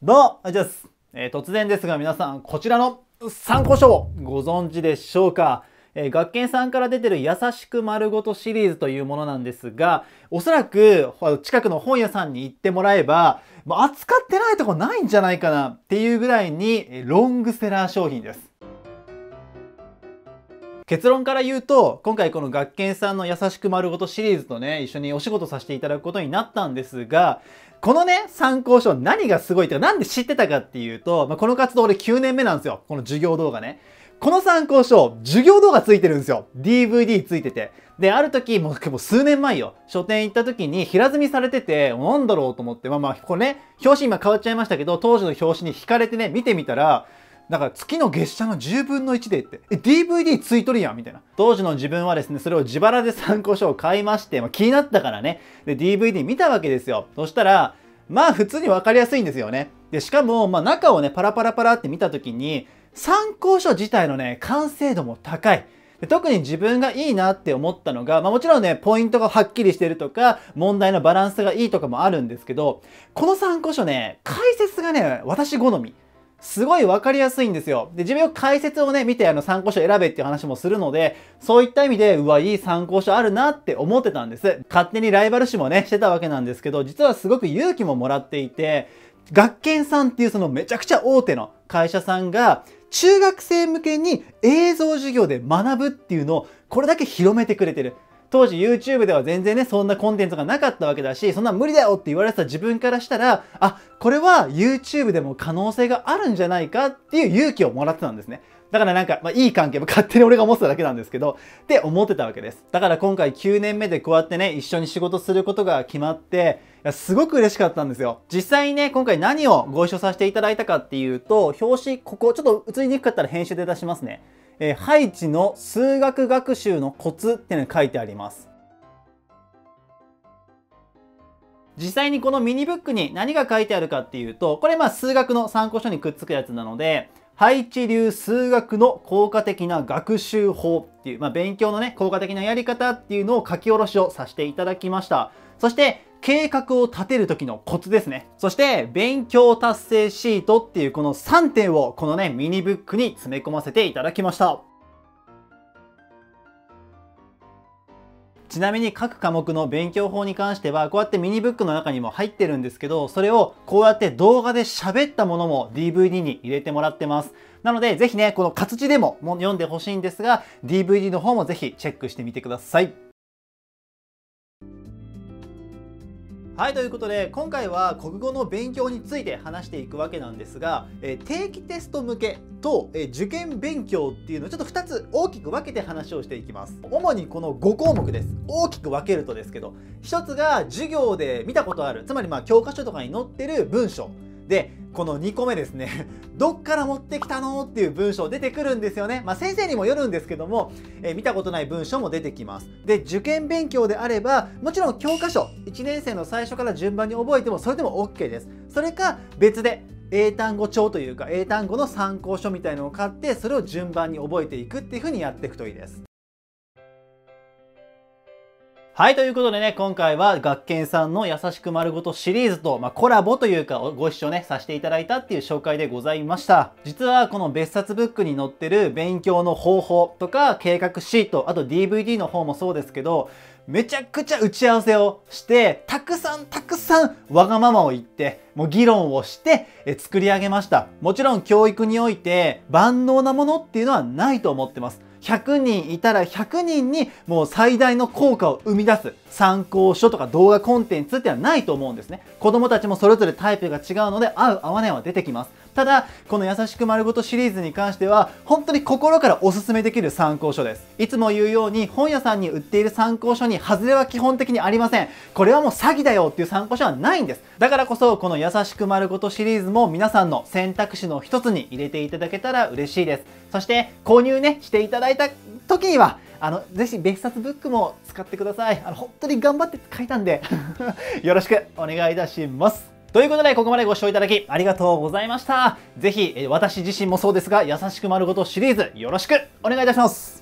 どうも、あじゃす。えー突然ですが皆さん、こちらの参考書をご存知でしょうか？えー学研さんから出てる優しく丸ごとシリーズというものなんですが、おそらく近くの本屋さんに行ってもらえば、もう扱ってないとこないんじゃないかなっていうぐらいにえロングセラー商品です。結論から言うと、今回この学研さんの優しく丸ごとシリーズとね、一緒にお仕事させていただくことになったんですが、このね、参考書何がすごいってか、なんで知ってたかっていうと、まあ、この活動俺9年目なんですよ。この授業動画ね。この参考書、授業動画ついてるんですよ。DVD ついてて。で、ある時、もう数年前よ。書店行った時に平積みされてて、なんだろうと思って、まあまあ、これね、表紙今変わっちゃいましたけど、当時の表紙に惹かれてね、見てみたら、だから月の月謝の10分の1でって、え、DVD ついとるやんみたいな。当時の自分はですね、それを自腹で参考書を買いまして、まあ、気になったからね、で、DVD 見たわけですよ。そしたら、まあ普通に分かりやすいんですよね。で、しかも、まあ中をね、パラパラパラって見た時に、参考書自体のね、完成度も高い。特に自分がいいなって思ったのが、まあもちろんね、ポイントがはっきりしてるとか、問題のバランスがいいとかもあるんですけど、この参考書ね、解説がね、私好み。すごい分かりやすいんですよ。で、自分よく解説をね、見てあの参考書選べっていう話もするので、そういった意味で、うわ、いい参考書あるなって思ってたんです。勝手にライバル視もね、してたわけなんですけど、実はすごく勇気ももらっていて、学研さんっていうそのめちゃくちゃ大手の会社さんが、中学生向けに映像授業で学ぶっていうのをこれだけ広めてくれてる。当時 YouTube では全然ね、そんなコンテンツがなかったわけだし、そんな無理だよって言われてた自分からしたら、あ、これは YouTube でも可能性があるんじゃないかっていう勇気をもらってたんですね。だからなんか、まあ、いい関係も、勝手に俺が思ってただけなんですけど、って思ってたわけです。だから今回9年目でこうやってね、一緒に仕事することが決まって、いやすごく嬉しかったんですよ。実際にね、今回何をご一緒させていただいたかっていうと、表紙、ここ、ちょっと映りにくかったら編集で出しますね。えー、ハイチの数学学習のコツっていうのが書いてあります。実際にこのミニブックに何が書いてあるかっていうと、これまあ数学の参考書にくっつくやつなので、ハイチ流数学の効果的な学習法っていう、まあ、勉強のね、効果的なやり方っていうのを書き下ろしをさせていただきました。そして、計画を立てる時のコツですね。そして、勉強達成シートっていうこの3点をこのね、ミニブックに詰め込ませていただきました。ちなみに各科目の勉強法に関してはこうやってミニブックの中にも入ってるんですけどそれをこうやって動画で喋ったものも DVD に入れてもらってますなのでぜひねこの活字でも読んでほしいんですが DVD の方もぜひチェックしてみてくださいはい、ということで、今回は国語の勉強について話していくわけなんですが、えー定期テスト向けと、えー受験勉強っていうのをちょっと2つ大きく分けて話をしていきます。主にこの5項目です。大きく分けるとですけど、1つが授業で見たことある、つまりまあ教科書とかに載ってる文章。で、この2個目ですね。どっから持ってきたのっていう文章出てくるんですよね。まあ先生にもよるんですけども、えー見たことない文章も出てきます。で、受験勉強であれば、もちろん教科書、1年生の最初から順番に覚えてもそれでも OK です。それか別で英単語帳というか英単語の参考書みたいのを買ってそれを順番に覚えていくっていう風にやっていくといいです。はい、ということでね、今回は学研さんの優しく丸ごとシリーズと、まあ、コラボというかご一緒ね、させていただいたっていう紹介でございました。実はこの別冊ブックに載ってる勉強の方法とか計画シート、あと DVD の方もそうですけど、めちゃくちゃ打ち合わせをして、たくさんたくさんわがままを言って、もう議論をしてえ作り上げました。もちろん教育において万能なものっていうのはないと思ってます。100人いたら100人にもう最大の効果を生み出す参考書とか動画コンテンツってはないと思うんですね。子供たちもそれぞれタイプが違うので合う合わないは出てきます。ただ、この優しく丸ごとシリーズに関しては本当に心からおすすめできる参考書です。いつも言うように本屋さんに売っている参考書に外れは基本的にありません。これはもう詐欺だよっていう参考書はないんです。だからこそこの優しく丸ごとシリーズも皆さんの選択肢の一つに入れていただけたら嬉しいです。そして購入ね、していただいた時には、あの、ぜひ別冊ブックも使ってください。あの、本当に頑張って書いたんで、よろしくお願いいたします。ということで、ここまでご視聴いただきありがとうございました。ぜひ、え私自身もそうですが、優しく丸ごとシリーズよろしくお願いいたします。